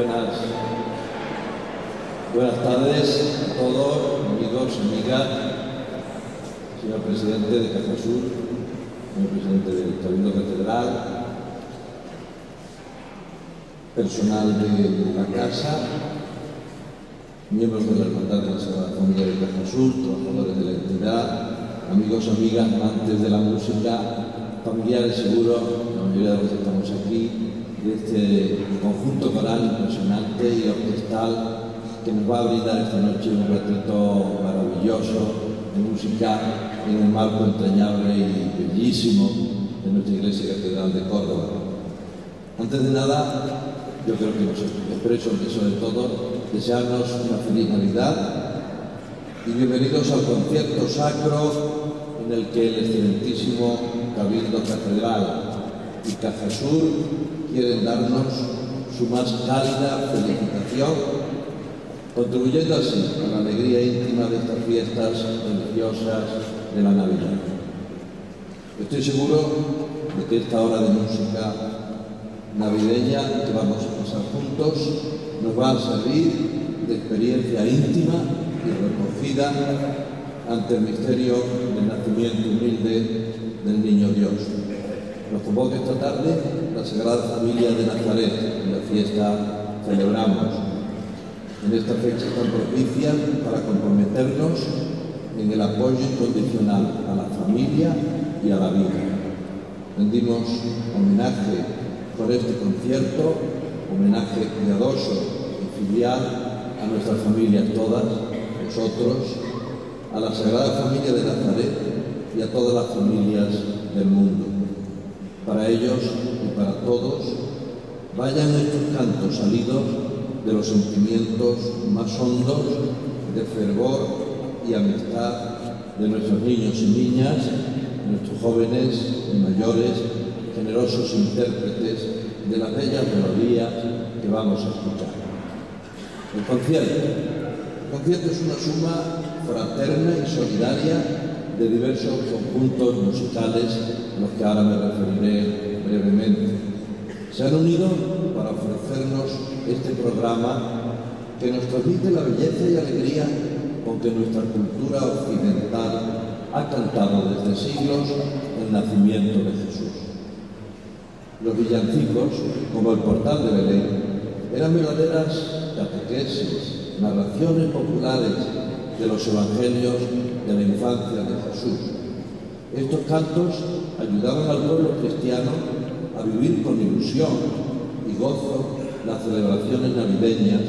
Buenas, buenas tardes a todos, amigos, amigas, señor presidente de Cajasur, señor presidente del Cabildo Catedral, personal de la casa, miembros de la Hermandad de la Sagrada Familia de Cajasur, trabajadores de la entidad, amigos, amigas, amantes de la música, familiares seguro, la mayoría de los que estamos aquí, de este conjunto coral impresionante y orquestal que nos va a brindar esta noche un retrato maravilloso de música en el marco entrañable y bellísimo de nuestra Iglesia Catedral de Córdoba. Antes de nada, yo creo que nos expreso el deseo de desearnos una feliz Navidad y bienvenidos al concierto sacro en el que el excelentísimo Cabildo Catedral y Cajasur quieren darnos su más cálida felicitación, contribuyendo así a la alegría íntima de estas fiestas religiosas de la Navidad. Estoy seguro de que esta hora de música navideña que vamos a pasar juntos nos va a servir de experiencia íntima y recogida ante el misterio del nacimiento humilde del Niño Dios. Nos convoca esta tarde la Sagrada Familia de Nazaret, en la fiesta celebramos. En esta fecha tan propicia para comprometernos en el apoyo incondicional a la familia y a la vida. Rendimos homenaje por este concierto, homenaje cuidadoso y filial a nuestras familias todas, nosotros, a la Sagrada Familia de Nazaret y a todas las familias del mundo. Para ellos y para todos, vayan estos cantos salidos de los sentimientos más hondos de fervor y amistad de nuestros niños y niñas, nuestros jóvenes y mayores, generosos intérpretes de las bellas melodías que vamos a escuchar. El concierto. El concierto es una suma fraterna y solidaria de diversos conjuntos musicales a los que ahora me referiré brevemente. Se han unido para ofrecernos este programa que nos transmite la belleza y alegría con que nuestra cultura occidental ha cantado desde siglos el nacimiento de Jesús. Los villancicos, como el portal de Belén, eran verdaderas catequesis, narraciones populares de los evangelios de la infancia de Jesús. Estos cantos ayudaban al pueblo cristiano a vivir con ilusión y gozo las celebraciones navideñas,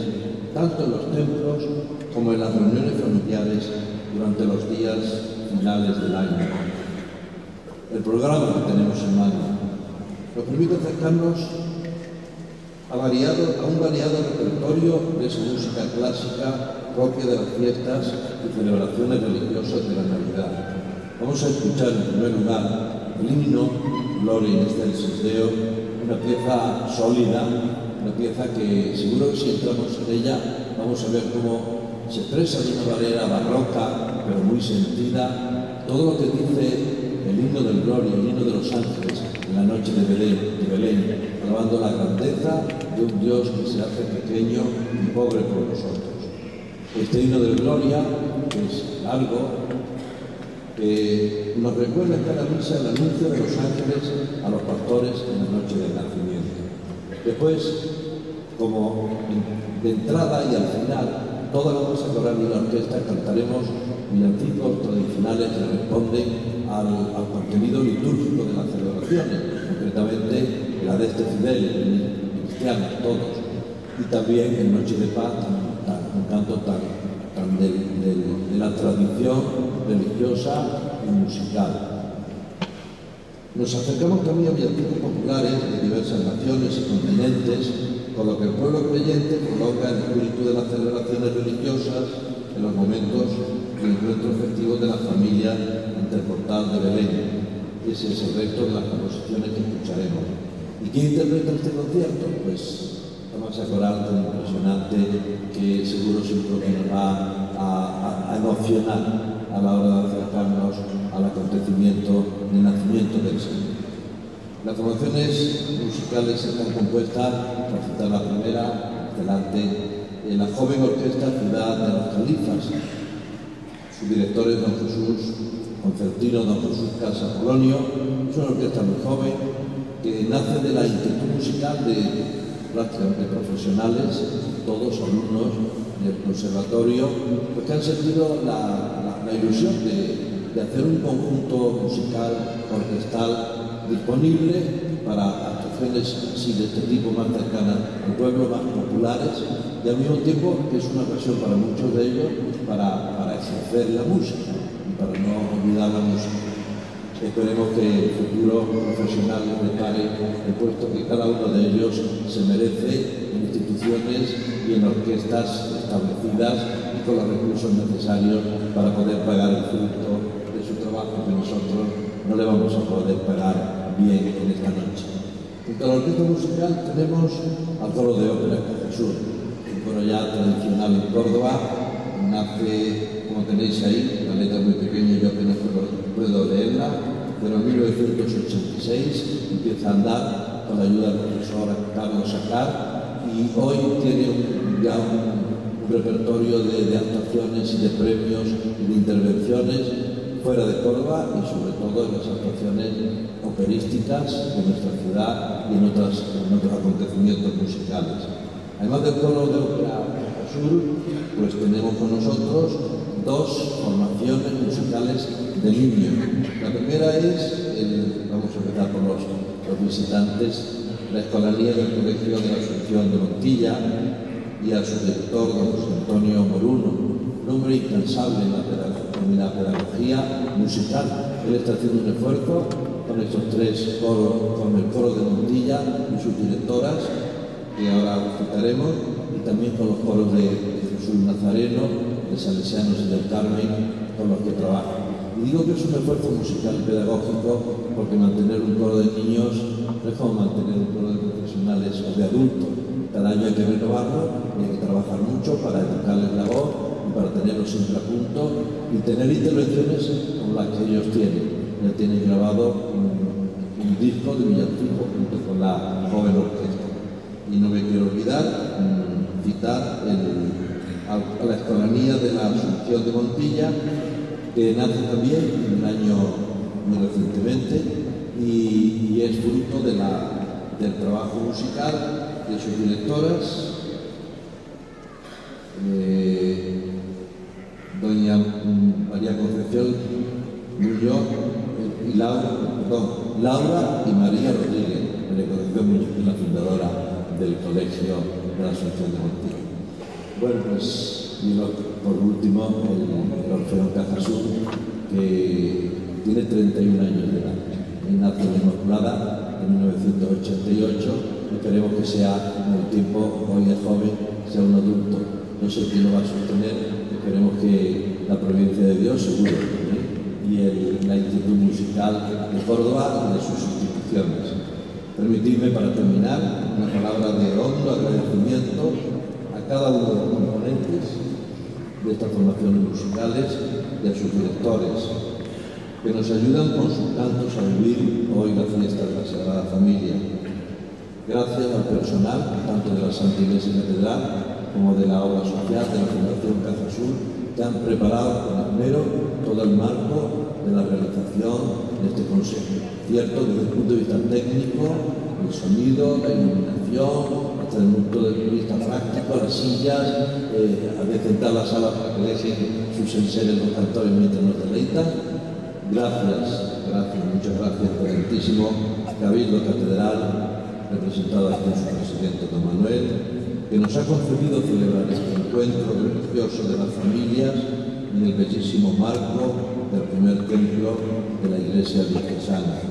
tanto en los templos como en las reuniones familiares durante los días finales del año. El programa que tenemos en mano nos permite acercarnos a, variado, a un variado repertorio de esa música clásica propia de las fiestas y celebraciones religiosas de la Navidad. Vamos a escuchar en primer lugar el himno Gloria in excelsis Deo, una pieza sólida, una pieza que seguro que si entramos en ella vamos a ver cómo se expresa de una manera barroca, pero muy sentida, todo lo que dice el himno del Gloria, el himno de los ángeles, en la noche de Belén, de Belén, alabando la grandeza de un Dios que se hace pequeño y pobre por nosotros. Este himno de Gloria es algo que nos recuerda en cada misa el anuncio de los ángeles a los pastores en la noche del nacimiento. Después, como de entrada y al final, toda la masa coral y la orquesta cantaremos villancicos tradicionales que responden al, al, contenido litúrgico de las celebraciones, concretamente la de este Fidel, el cristiano, todos, y también en Noche de Paz, un canto tan, tan de, la tradición religiosa y musical. Nos acercamos también a villancicos populares de diversas naciones y continentes, con lo que el pueblo creyente coloca el espíritu de las celebraciones religiosas en los momentos de encuentros festivos de la familia ante de Belén. Ese es el resto de las composiciones que escucharemos. ¿Y quién interpreta este concierto? Pues Tomás Coral tan impresionante que seguro siempre que nos va a, emocionar a la hora de acercarnos al acontecimiento del nacimiento del Señor. Las formaciones musicales están compuestas, por citar la primera, delante en la joven orquesta Ciudad de los Califas. Su director es don Jesús Concertino, don Jesús Casa Polonio. Es una orquesta muy joven que nace de la inquietud musical de prácticamente profesionales, todos alumnos del conservatorio, pues que han sentido la, ilusión de, de hacer un conjunto musical, orquestal, disponible para actuaciones así de este tipo más cercanas al pueblo, más populares, y al mismo tiempo que es una ocasión para muchos de ellos para, para ejercer la música y para no olvidar la música. Esperemos que el futuro profesional prepare el puesto que cada uno de ellos se merece en instituciones y en orquestas establecidas y con los recursos necesarios para poder pagar el fruto de su trabajo que nosotros no le vamos a poder pagar bien en esta noche. Junto la orquesta musical tenemos al coro de ópera Sur, un coro ya tradicional en Córdoba, nace como tenéis ahí, la letra muy pequeña, yo apenas puedo leerla, pero en 1986 empieza a andar con la ayuda del profesor Carlos Sacar y hoy tiene ya un, un repertorio de, de, actuaciones y de premios y de intervenciones fuera de Córdoba y sobre todo en las actuaciones operísticas de nuestra ciudad y en, otras, en otros acontecimientos musicales. Además del coro de ópera Sur, pues tenemos con nosotros dos formaciones musicales de niños. La primera es, vamos a empezar por los, visitantes, la Escolanía del Colegio de la Asunción de Montilla y a su director, José Antonio Moruno, un hombre incansable en la, pedagogía musical. Él está haciendo un esfuerzo con estos tres coros, con el coro de Montilla y sus directoras, que ahora citaremos, y también con los coros de Jesús Nazareno, de Salesianos y del Carmen con los que trabajo. Y digo que es un esfuerzo musical y pedagógico porque mantener un coro de niños es como mantener un coro de profesionales o de adultos. Cada año hay que renovarlo y hay que trabajar mucho para educarles la voz y para tenerlos siempre a punto y tener intervenciones como las que ellos tienen. Ya tienen grabado un, disco de villancico junto con la joven orquesta. Y no me quiero olvidar mm, citar el a, la Escolanía de la Asunción de Montilla, que nace también en el año muy recientemente y, es fruto del trabajo musical de sus directoras, eh, doña María Concepción Muñoz y Laura, perdón, Laura y María Rodríguez, María Concepción Muñoz, la fundadora del Colegio de la Asunción de Montilla. Bueno, pues por último el, Orfeón Cajasú, que tiene 31 años de edad. Y nace en Inmaculada en 1988. Esperemos que sea en el tiempo, hoy es joven, sea un adulto. No sé quién lo va a sostener, esperemos que la provincia de Dios, seguro, ¿eh? y el, la Instituto Musical de Córdoba y de sus instituciones. Permitidme para terminar una palabra de hondo agradecimiento cada uno de los componentes de estas formaciones musicales y a sus directores, que nos ayudan con sus cantos a vivir hoy la fiesta de la Sagrada Familia. Gracias al personal, tanto de la Santa Iglesia Catedral como de la obra social de la Fundación Caja Sur, que han preparado con esmero todo el marco de la realización de este consejo. Cierto, desde el punto de vista técnico, el sonido, la iluminación, desde el punto de vista práctico, las sillas, eh, a decentar la sala para que dejen sus enseres los cantores mientras nos deleitan. Gracias, gracias, muchas gracias, excelentísimo Cabildo Catedral, representado aquí por su presidente Don Manuel, que nos ha concedido celebrar este encuentro religioso de las familias en el bellísimo marco del primer templo de la iglesia diocesana.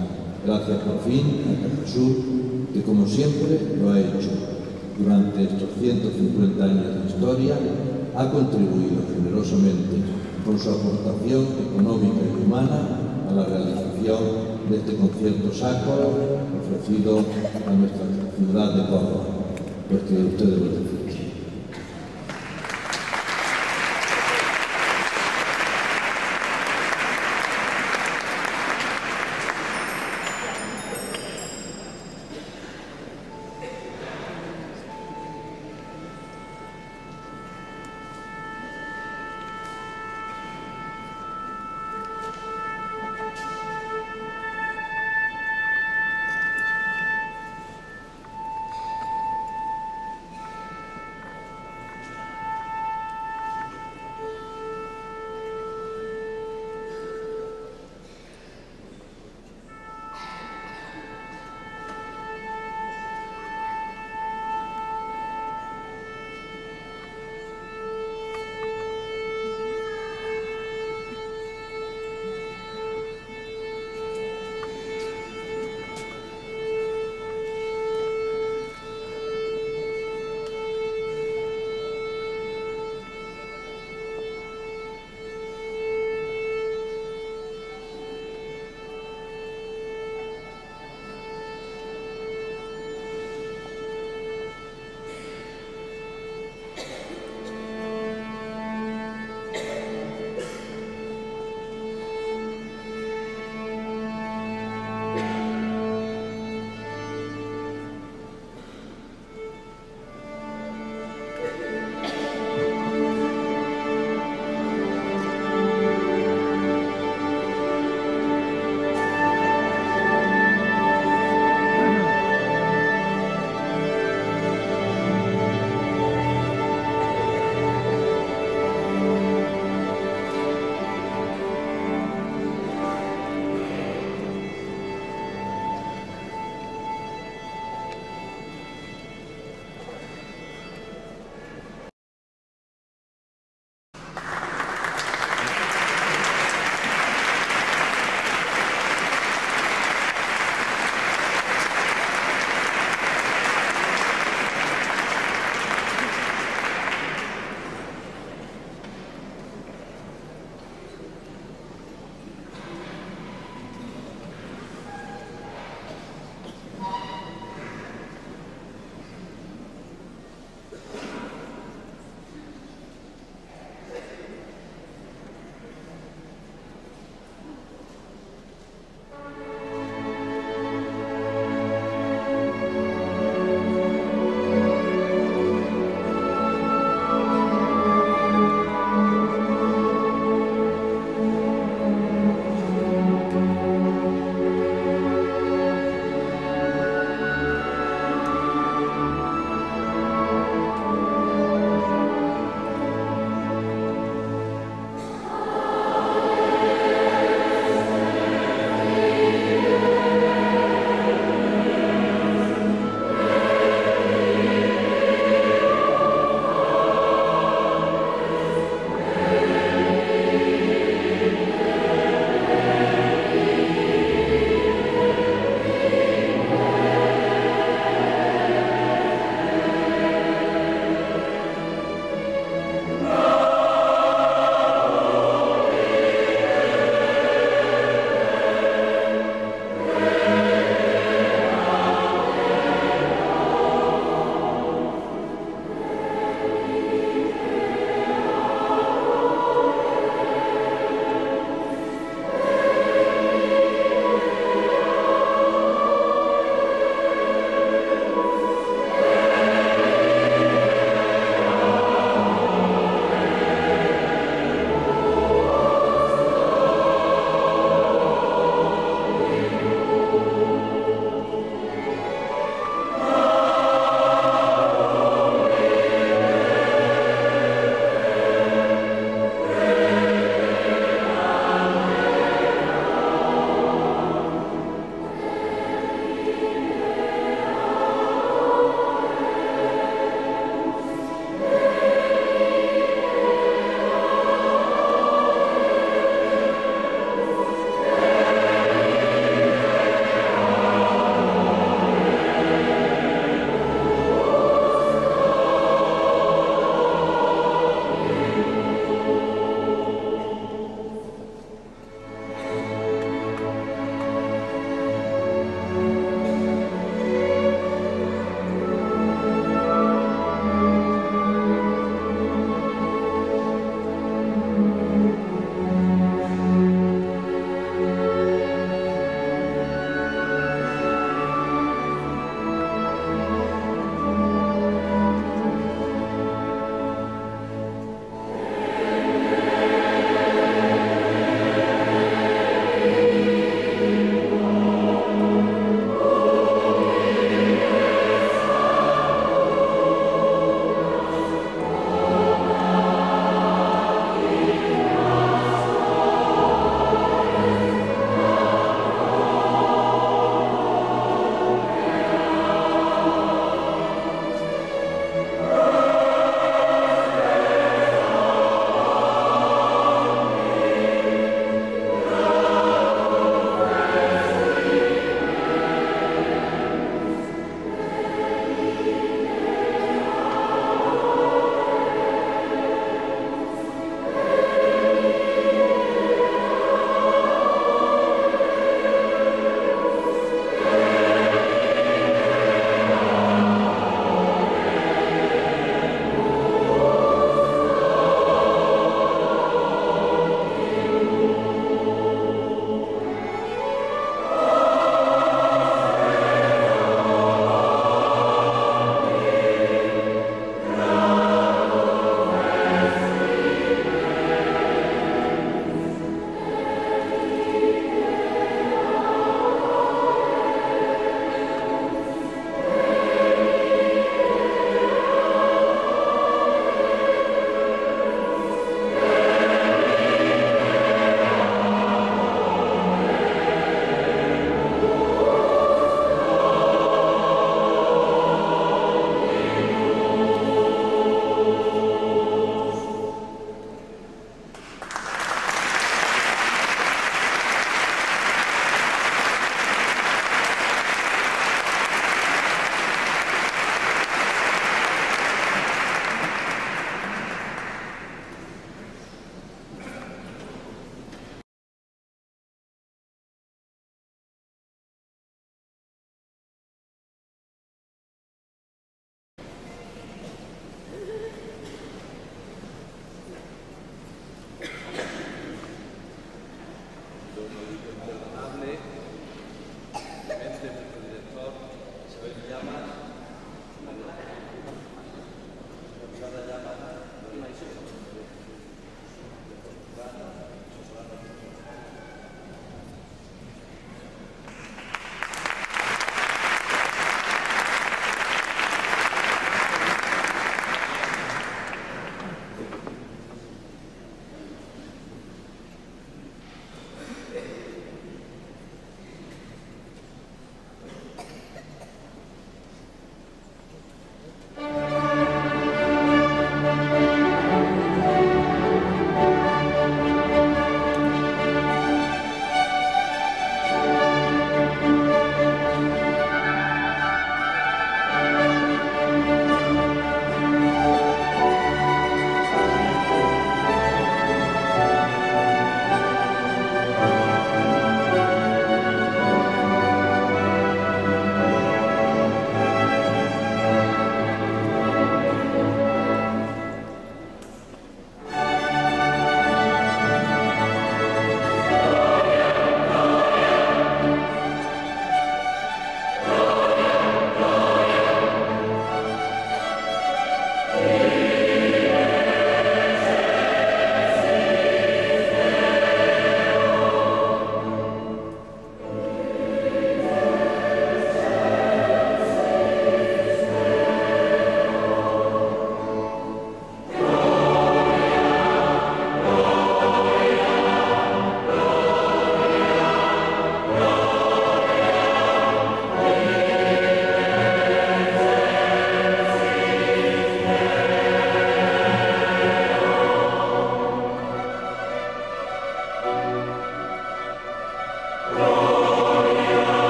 Gracias por fin a Jesús, que como siempre lo ha hecho durante estos 150 años de historia, ha contribuido generosamente con su aportación económica y humana a la realización de este concierto sacro ofrecido a nuestra ciudad de Córdoba, pues que ustedes lo deciden.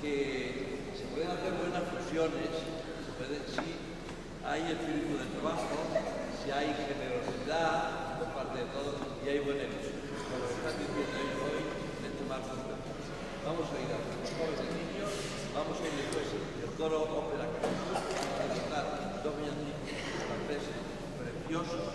que se pueden hacer buenas fusiones, se puede, si hay espíritu de trabajo, si hay generosidad por parte de todos y hay buen hecho. Como están diciendo ellos hoy, en este marco. Vamos a ir a los jóvenes y niños, vamos a ir después el coro ópera que vamos a cantar dos millones, villancicos franceses preciosos